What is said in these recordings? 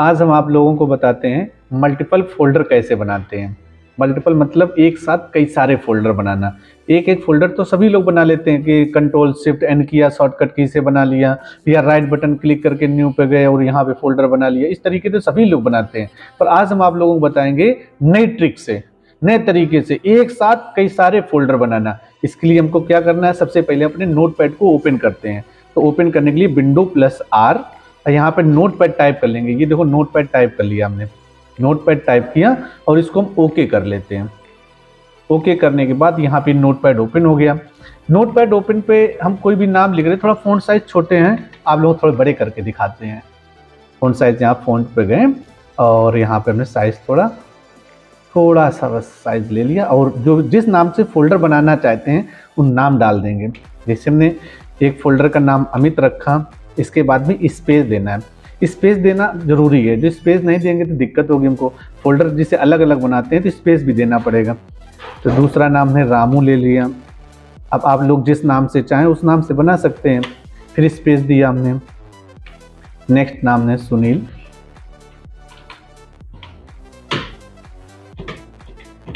आज हम आप लोगों को बताते हैं मल्टीपल फोल्डर कैसे बनाते हैं। मल्टीपल मतलब एक साथ कई सारे फोल्डर बनाना। एक एक फोल्डर तो सभी लोग बना लेते हैं कि कंट्रोल शिफ्ट एन किया शॉर्टकट की से बना लिया, या राइट बटन क्लिक करके न्यू पे गए और यहाँ पे फोल्डर बना लिया। इस तरीके से सभी लोग बनाते हैं। पर आज हम आप लोगों को बताएँगे नई ट्रिक से, नए तरीके से एक साथ कई सारे फोल्डर बनाना। इसके लिए हमको क्या करना है, सबसे पहले अपने नोट को ओपन करते हैं। तो ओपन करने के लिए विंडो प्लस आर यहाँ पर नोट पैड टाइप कर लेंगे। ये देखो नोट पैड टाइप कर लिया हमने। नोट पैड टाइप किया और इसको हम ओके कर लेते हैं। ओके करने के बाद यहाँ पे नोट पैड ओपन हो गया। नोट पैड ओपन पे हम कोई भी नाम लिख रहे हैं, थोड़ा फ़ॉन्ट साइज़ छोटे हैं। आप लोग थोड़े बड़े करके दिखाते हैं। फ़ॉन्ट साइज़ यहाँ फ़ॉन्ट पे गए और यहाँ पे हमने साइज़ थोड़ा थोड़ा सा बस साइज़ ले लिया और जो जिस नाम से फोल्डर बनाना चाहते हैं, उन नाम डाल देंगे। जैसे हमने एक फोल्डर का नाम अमित रखा इसके बाद में स्पेस देना है। स्पेस देना ज़रूरी है। जो स्पेस नहीं देंगे तो दिक्कत होगी हमको। फोल्डर जिसे अलग अलग बनाते हैं तो स्पेस भी देना पड़ेगा। तो दूसरा नाम है रामू ले लिया। अब आप लोग जिस नाम से चाहें उस नाम से बना सकते हैं। फिर स्पेस दिया हमने। नेक्स्ट नाम है सुनील।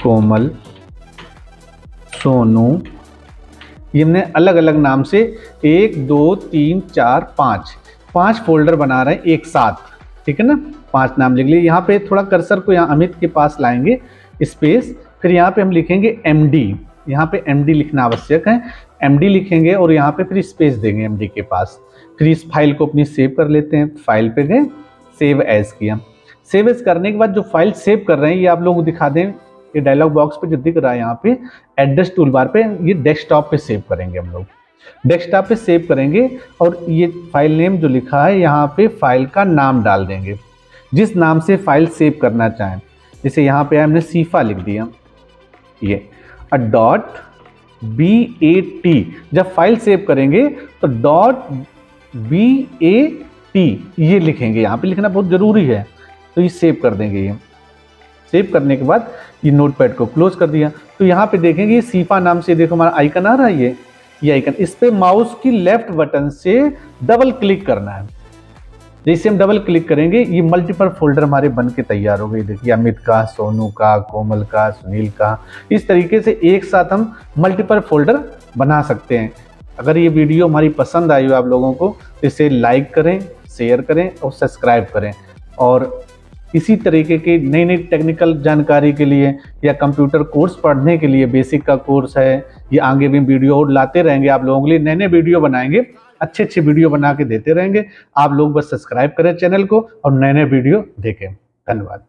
कोमल। सोनू। ये हमने अलग अलग नाम से एक, दो, तीन, चार, पाँच। पाँच फोल्डर बना रहे हैं एक साथ, ठीक है ना? पाँच नाम लिख लिए। यहाँ पे थोड़ा कर्सर को यहाँ अमित के पास लाएँगे स्पेस फिर यहाँ पे हम लिखेंगे एम डी यहाँ पे एम डी लिखना आवश्यक है। एम डी लिखेंगे और यहाँ पे फिर स्पेस देंगे एम डी के पास। फिर इस फ़ाइल को अपनी सेव कर लेते हैं। फ़ाइल पे गए। सेव एज किया। सेव एज करने के बाद जो फ़ाइल सेव कर रहे हैं, ये आप लोग दिखा दें। ये डायलॉग बॉक्स पे जो दिख रहा है यहाँ पे एड्रेस टूल बार पे, ये डेस्कटॉप पे सेव करेंगे हम लोग। डेस्कटॉप पे सेव करेंगे और ये फ़ाइल नेम जो लिखा है, यहाँ पे फ़ाइल का नाम डाल देंगे। जिस नाम से फ़ाइल सेव करना चाहें, जैसे यहाँ पे हमने सीफा लिख दिया। ये a dot B A T जब फ़ाइल सेव करेंगे तो डॉट बी ए टी ये लिखेंगे। यहाँ पे लिखना बहुत ज़रूरी है तो ये सेव कर देंगे ये। सेव करने के बाद ये नोट पैड को क्लोज कर दिया। तो यहाँ पे देखेंगे सीफा नाम से देखो हमारा आइकन आ रहा है ये। ये आइकन, इस पर माउस की लेफ़्ट बटन से डबल क्लिक करना है। जैसे हम डबल क्लिक करेंगे, ये मल्टीपल फोल्डर हमारे बन के तैयार हो गए। देखिए, अमित का, सोनू का, कोमल का, सुनील का, इस तरीके से एक साथ हम मल्टीपल फोल्डर बना सकते हैं। अगर ये वीडियो हमारी पसंद आई हो आप लोगों को तो इसे लाइक करें, शेयर करें और सब्सक्राइब करें। और इसी तरीके की नई नई टेक्निकल जानकारी के लिए या कंप्यूटर कोर्स पढ़ने के लिए बेसिक का कोर्स है, ये आगे भी वीडियो लाते रहेंगे। आप लोगों के लिए नए नए वीडियो बनाएँगे अच्छे अच्छे वीडियो बना के देते रहेंगे। आप लोग बस सब्सक्राइब करें चैनल को और नए नए वीडियो देखें। धन्यवाद।